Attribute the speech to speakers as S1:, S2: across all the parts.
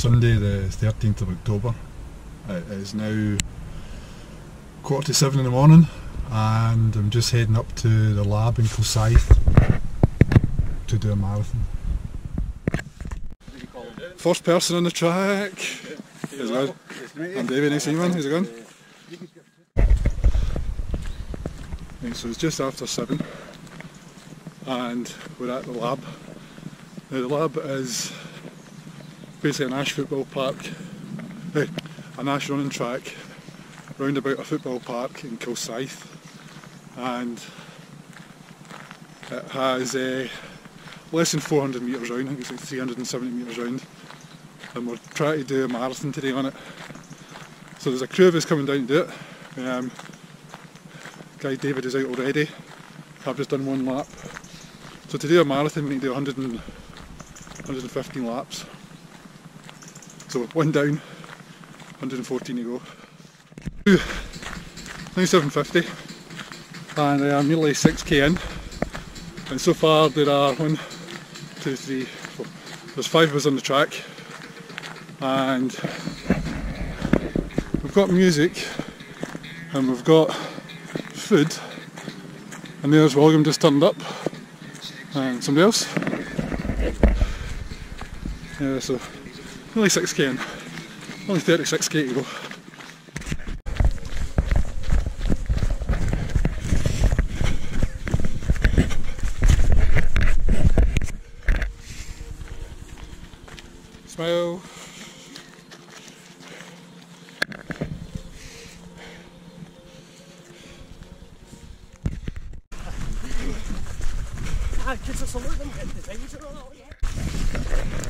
S1: Sunday the 13th of October. It is now quarter to seven in the morning and I'm just heading up to the lab in Kilsyth to do a marathon. First person on the track. How's it going? I'm David, nice to you. How's it going? Right, so it's just after seven and we're at the lab. Now the lab is basically an ash football park, an ash running track round about a football park in Kilsyth and it has uh, less than 400 metres round, I think it's like 370 metres round and we're trying to do a marathon today on it. So there's a crew of us coming down to do it. Um, guy David is out already. I've just done one lap. So to do a marathon we need to do 100 and, 115 laps. So one down, 114 to go. 9750 and uh, I'm nearly 6k in. And so far there are one, two, three, four, there's five of us on the track. And we've got music and we've got food. And there's William just turned up. And somebody else? Yeah so only 6k in only 36k to go. Smile.
S2: Ah, kids are salute them, get the things and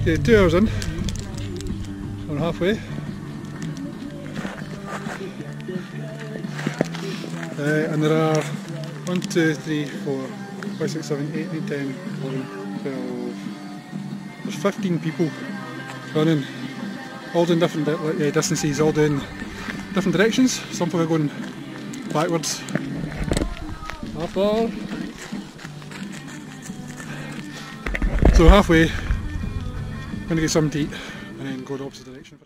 S1: Okay, two hours in. We're halfway. Uh, and there are 1, 2, 3, 4, 5, 6, 7, 8, 9, 10, 11, 12. There's 15 people running, all doing different di- uh, distances, all doing different directions. Some people are going backwards. Half hour. So halfway, I'm gonna get something to eat and then go the opposite direction.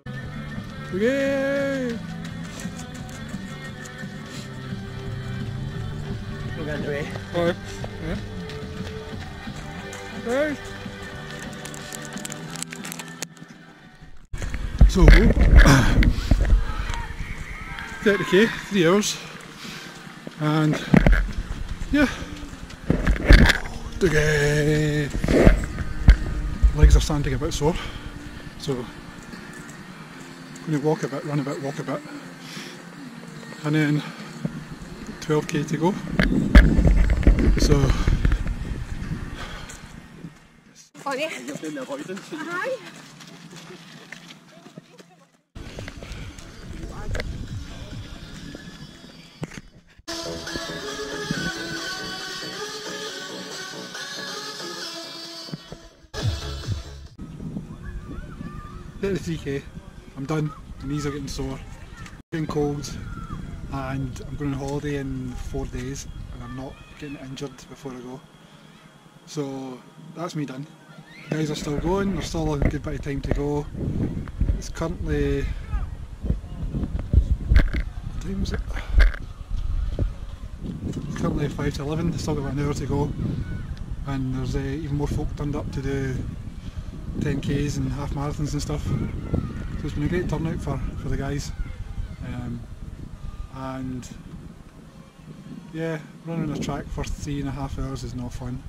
S1: Okay.
S2: We're going.
S1: Alright. Yeah. Right. So, 30k, three hours, and yeah, okay. Legs are starting to get a bit sore, so I'm going to walk a bit, run a bit, walk a bit, and then 12k to go. So.
S2: You're doing the avoidance.
S3: Hi.
S1: thirty-three k. I'm done. My knees are getting sore, getting cold, and I'm going on holiday in four days, and I'm not getting injured before I go. So that's me done. The guys are still going. There's still a good bit of time to go. It's currently what time is it? Currently five to eleven. Still got about an hour to go, and there's uh, even more folk turned up to do 10Ks and half marathons and stuff. So it's been a great turnout for, for the guys. Um, and yeah, running a track for three and a half hours is no fun.